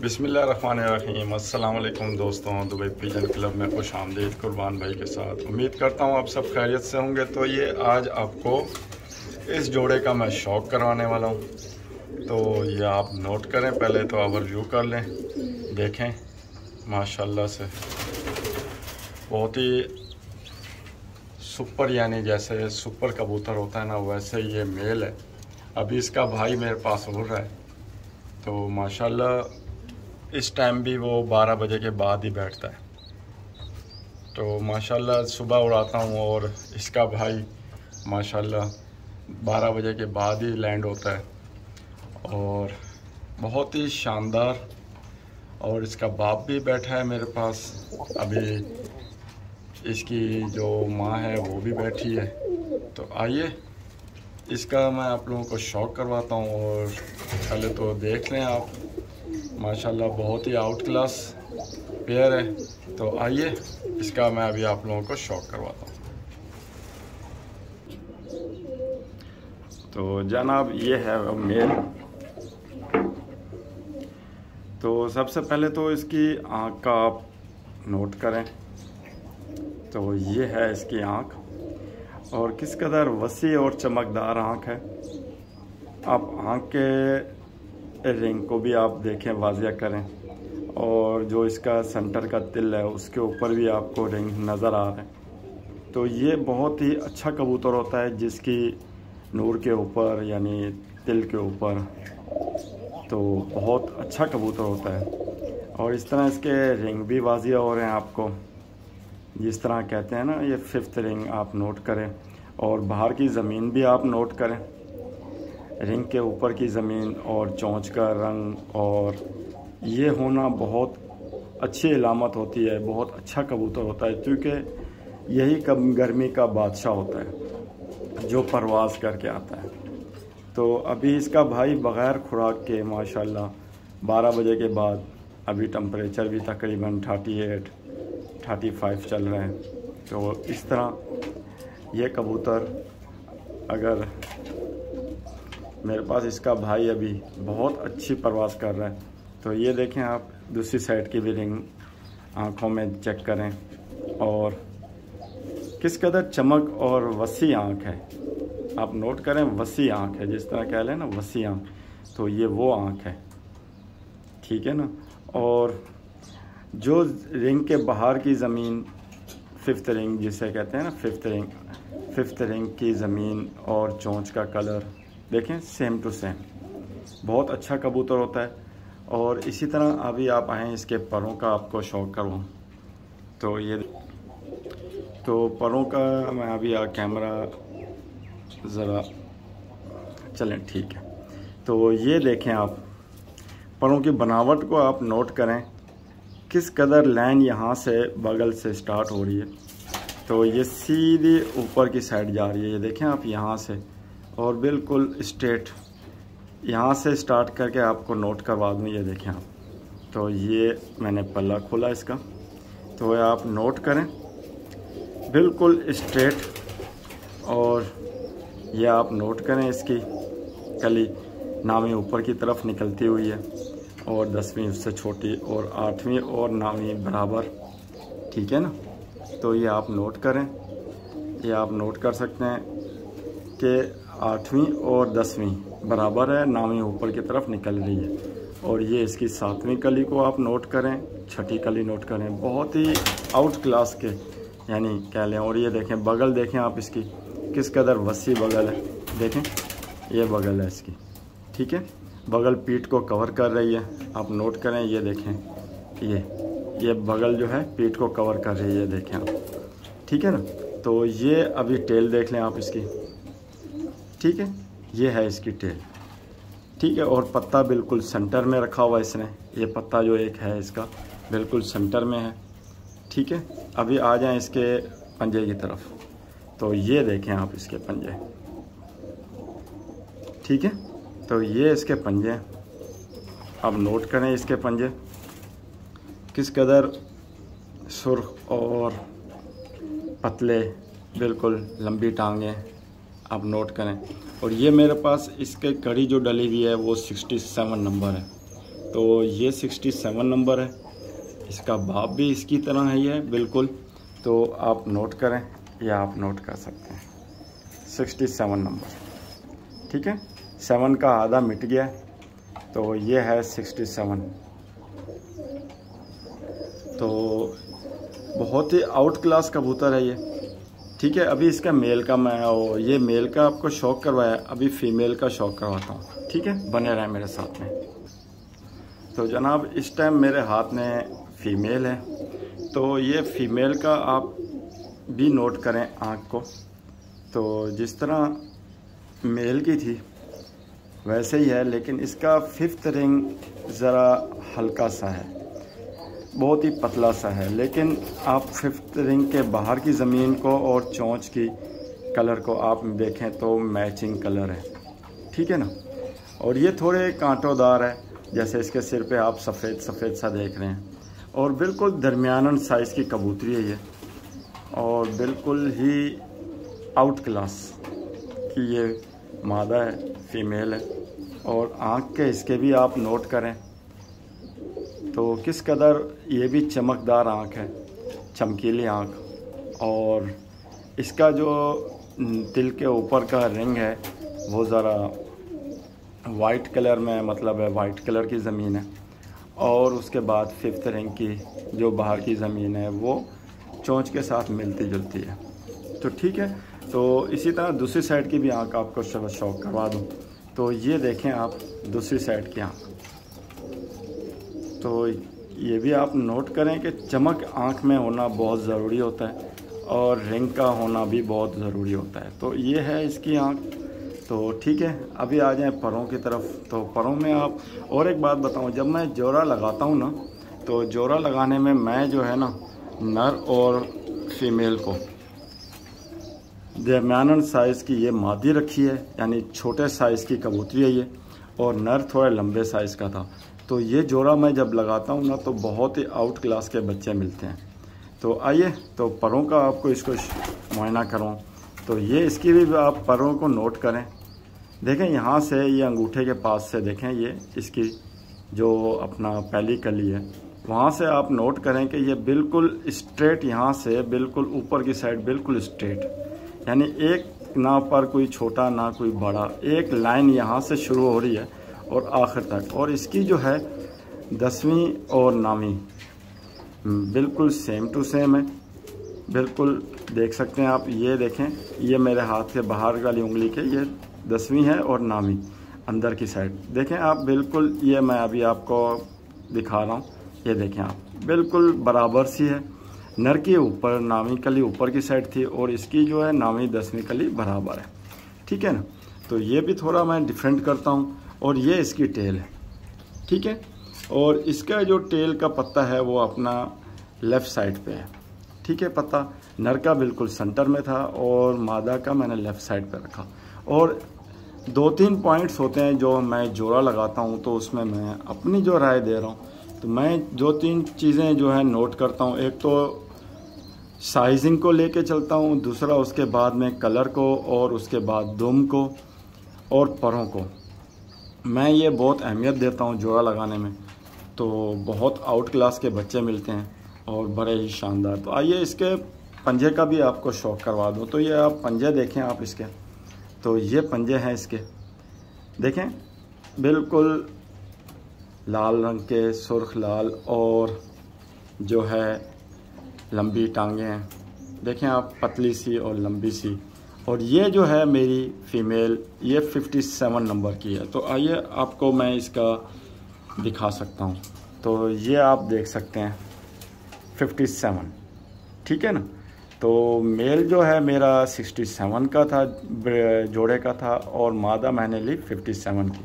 बिसमीम अल्लाम दोस्तों, Dubai pigeon club में खुश आमदीद कुर्बान भाई के साथ। उम्मीद करता हूँ आप सब खैरियत से होंगे। तो ये आज आपको इस जोड़े का मैं शौक करवाने वाला हूँ। तो ये आप नोट करें, पहले तो ओवरव्यू कर लें, देखें। माशाल्लाह से। बहुत ही सुपर, यानी जैसे सुपर कबूतर होता है ना, वैसे ये मेल है। अभी इसका भाई मेरे पास उड़ रहा है। तो माशाल्लाह इस टाइम भी वो 12 बजे के बाद ही बैठता है। तो माशाल्लाह सुबह उड़ाता हूँ और इसका भाई माशाल्लाह 12 बजे के बाद ही लैंड होता है। और बहुत ही शानदार और इसका बाप भी बैठा है मेरे पास। अभी इसकी जो माँ है वो भी बैठी है। तो आइए, इसका मैं आप लोगों को शौक करवाता हूँ और पहले तो देख लें आप। माशाल्लाह, बहुत ही आउट क्लास पेयर है। तो आइए, इसका मैं अभी आप लोगों को शौक करवाता हूँ। तो जनाब, ये है मेल। तो सबसे पहले तो इसकी आँख का आप नोट करें। तो ये है इसकी आँख। और किस कदर वसी और चमकदार आँख है। आप आँख के रिंग को भी आप देखें, वाजिया करें। और जो इसका सेंटर का तिल है, उसके ऊपर भी आपको रिंग नज़र आ रहे हैं। तो ये बहुत ही अच्छा कबूतर होता है, जिसकी नूर के ऊपर, यानी तिल के ऊपर तो बहुत अच्छा कबूतर होता है। और इस तरह इसके रिंग भी वाजिया हो रहे हैं आपको। जिस तरह कहते हैं ना, ये फिफ्थ रिंग आप नोट करें। और बाहर की ज़मीन भी आप नोट करें। रिंग के ऊपर की ज़मीन और चोंच का रंग और ये होना बहुत अच्छी इलामत होती है, बहुत अच्छा कबूतर होता है, क्योंकि यही कब गर्मी का बादशाह होता है, जो परवाज़ करके आता है। तो अभी इसका भाई बग़ैर खुराक के, माशाल्लाह 12 बजे के बाद अभी टम्परेचर भी तकरीबन थर्टी एट थर्टी फाइव चल रहे हैं। तो इस तरह ये कबूतर अगर मेरे पास इसका भाई अभी बहुत अच्छी प्रवास कर रहा है। तो ये देखें आप, दूसरी साइड की भी रिंग आँखों में चेक करें। और किस कदर चमक और वसी आँख है। आप नोट करें वसी आँख है, जिस तरह कह लें ना, वसी आँख। तो ये वो आँख है। ठीक है ना? और जो रिंग के बाहर की ज़मीन फिफ्थ रिंग जिसे कहते हैं ना फिफ्थ रिंग फिफ्थ रिंग की ज़मीन और चोंच का कलर देखें सेम टू सेम बहुत अच्छा कबूतर होता है और इसी तरह अभी आप आए इसके परों का आपको शौक करूँ। तो ये तो परों का मैं अभी आ कैमरा ज़रा, चलें, ठीक है। तो ये देखें आप, परों की बनावट को आप नोट करें, किस कदर लाइन यहाँ से बगल से स्टार्ट हो रही है। तो ये सीधी ऊपर की साइड जा रही है, ये देखें आप यहाँ से। और बिल्कुल स्ट्रेट। यहाँ से स्टार्ट करके आपको नोट करवा दूँ ये देखें आप। तो ये मैंने पल्ला खोला इसका। तो आप नोट करें। बिल्कुल स्ट्रेट। और ये आप नोट करें इसकी। कली नामी ऊपर की तरफ़ निकलती हुई है। और दसवीं उससे छोटी और आठवीं और नामी बराबर। ठीक है ना? तो ये आप नोट करें। ये आप नोट कर सकते हैं कि आठवीं और दसवीं बराबर है नामी ऊपर की तरफ़ निकल रही है। और ये इसकी सातवीं कली को आप नोट करें, छठी कली नोट करें। बहुत ही आउट क्लास के, यानी कह लें, और ये देखें, बगल देखें आप इसकी, किस कदर वसी बगल है। देखें, ये बगल है इसकी, ठीक है? बगल पीठ को कवर कर रही है, आप नोट करें, ये देखें ये ये बगल जो है, पीठ को कवर कर रही है, देखें आप, ठीक है ना? तो ये अभी टेल देख लें आप इसकी ठीक है? ये है इसकी टेल। ठीक है, और पत्ता बिल्कुल सेंटर में रखा हुआ इसने। ये पत्ता जो एक है इसका, बिल्कुल सेंटर में है। ठीक है, अभी आ जाएँ इसके पंजे की तरफ़। तो ये देखें आप इसके पंजे। ठीक है तो ये इसके पंजे। अब नोट करें इसके पंजे। किस कदर सुर्ख और पतले, बिल्कुल लंबी टांगें। आप नोट करें। और ये मेरे पास इसके कड़ी जो डली हुई है, वो 67 नंबर है। तो ये सिक्सटी सेवन नंबर है। इसका बाप भी इसकी तरह है ये बिल्कुल। तो आप नोट करें, या आप नोट कर सकते हैं। सिक्सटी सेवन नंबर ठीक है? सेवन का आधा मिट गया। तो ये है सिक्सटी सेवन तो बहुत ही आउट क्लास कबूतर है ये। ठीक है, अभी इसका मेल का मैं ये मेल का आपको शौक करवाया, अभी फीमेल का शौक करवाता हूँ, ठीक है? बने रहे मेरे साथ में। तो जनाब, इस टाइम मेरे हाथ में फीमेल है तो ये फीमेल का आप भी नोट करें आँख को। तो जिस तरह मेल की थी, वैसे ही है, लेकिन इसका फिफ्थ रिंग ज़रा हल्का सा है। बहुत ही पतला सा है, लेकिन आप फिफ्थ रिंग के बाहर की ज़मीन को और चौंच की कलर को आप देखें तो मैचिंग कलर है। ठीक है ना? और ये थोड़े कांटोदार है, जैसे इसके सिर पे आप सफ़ेद सफ़ेद सा देख रहे हैं। और बिल्कुल दरमियान साइज़ की कबूतरी है ये। और बिल्कुल ही आउट क्लास की ये मादा है फीमेल है। और आँख के इसके भी आप नोट करें तो किस कदर ये भी चमकदार आँख है, चमकीली आँख। और इसका जो तिल के ऊपर का रिंग है, वो ज़रा वाइट कलर में मतलब है, वाइट कलर की ज़मीन है। और उसके बाद फिफ्थ रैंक की जो बाहर की ज़मीन है, वो चोंच के साथ मिलती जुलती है। तो ठीक है तो इसी तरह दूसरी साइड की भी आँख आपको शौक करवा दूँ। तो ये देखें आप दूसरी साइड की आँख। तो ये भी आप नोट करें कि चमक आँख में होना बहुत ज़रूरी होता है और रिंग का होना भी बहुत ज़रूरी होता है। तो ये है इसकी आँख। तो ठीक है, अभी आ जाएँ परों की तरफ़। तो परों में आप और एक बात बताऊँ, जब मैं जोड़ा लगाता हूँ ना तो जोड़ा लगाने में मैं जो है ना, नर और फीमेल को दरमियान साइज़ की ये मादी रखी है, यानी छोटे साइज़ की कबूतरी है ये, और नर थोड़े लंबे साइज़ का था। तो ये जोड़ा मैं जब लगाता हूँ ना तो बहुत ही आउट क्लास के बच्चे मिलते हैं। तो आइए तो परों का आपको इसको मुआयना करूँ। तो ये इसकी भी आप परों को नोट करें। देखें, यहाँ से ये अंगूठे के पास से देखें, ये इसकी जो अपना पहली कली है, वहाँ से आप नोट करें कि ये बिल्कुल स्ट्रेट यहाँ से, बिल्कुल ऊपर की साइड बिल्कुल स्ट्रेट यानी एक ना पर कोई छोटा, ना कोई बड़ा, एक लाइन यहाँ से शुरू हो रही है। और आखिर तक। और इसकी जो है, दसवीं और नावीं बिल्कुल सेम टू सेम है। बिल्कुल देख सकते हैं आप, ये देखें, ये मेरे हाथ के बाहर वाली उंगली के, ये दसवीं है और नामी अंदर की साइड देखें आप, बिल्कुल ये मैं अभी आपको दिखा रहा हूँ, ये देखें आप, बिल्कुल बराबर सी है। नर की ऊपर नामी कली ऊपर की साइड थी और इसकी जो है नामी दसवीं कली बराबर है। ठीक है ना? तो ये भी थोड़ा मैं डिफरेंट करता हूँ। और ये इसकी टेल है, ठीक है? और इसका जो टेल का पत्ता है, वो अपना लेफ़्ट साइड पे है, ठीक है पत्ता? नर का बिल्कुल सेंटर में था और मादा का मैंने लेफ़्ट साइड पे रखा। और दो तीन पॉइंट्स होते हैं जो मैं जोड़ा लगाता हूँ तो उसमें मैं अपनी जो राय दे रहा हूँ तो मैं दो तीन चीज़ें जो है नोट करता हूँ। एक तो साइजिंग को लेके चलता हूँ, दूसरा उसके बाद में कलर को और उसके बाद दुम को और परों को। मैं ये बहुत अहमियत देता हूँ जोड़ा लगाने में। तो बहुत आउट क्लास के बच्चे मिलते हैं और बड़े ही शानदार। तो आइए इसके पंजे का भी आपको शौक़ करवा दूँ। तो ये आप पंजे देखें आप इसके। तो ये पंजे हैं इसके। देखें, बिल्कुल लाल रंग के, सुर्ख लाल और जो है लंबी टांगें हैं। देखें आप पतली सी और लंबी सी। और ये जो है मेरी फ़ीमेल ये 57 नंबर की है। तो आइए आपको मैं इसका दिखा सकता हूँ। तो ये आप देख सकते हैं 57 ठीक है ना? तो मेल जो है मेरा 67 का था जोड़े का था और मादा मैंने ली 57 की।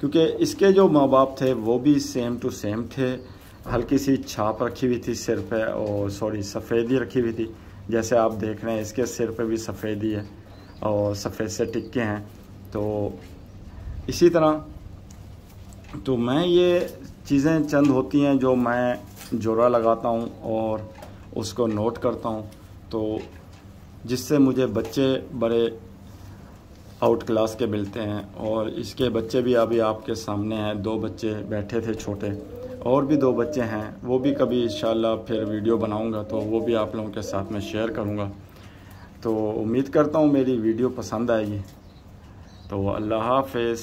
क्योंकि इसके जो माँ बाप थे, वो भी सेम टू सेम थे। हल्की सी छाप रखी हुई थी सिर पे और सॉरी सफ़ेदी रखी हुई थी। जैसे आप देख रहे हैं, इसके सिर पे भी सफ़ेदी है और सफ़ेद से टिक्के हैं। तो इसी तरह तो मैं ये चीज़ें चंद होती हैं जो मैं ज़ोरा लगाता हूँ और उसको नोट करता हूँ। तो जिससे मुझे बच्चे बड़े आउट क्लास के मिलते हैं और इसके बच्चे भी अभी आपके सामने हैं। दो बच्चे बैठे थे छोटे। और भी दो बच्चे हैं। वो भी कभी इन फिर वीडियो बनाऊँगा तो वो भी आप लोगों के साथ में शेयर करूँगा। तो उम्मीद करता हूँ मेरी वीडियो पसंद आएगी। तो अल्लाह हाफिज़।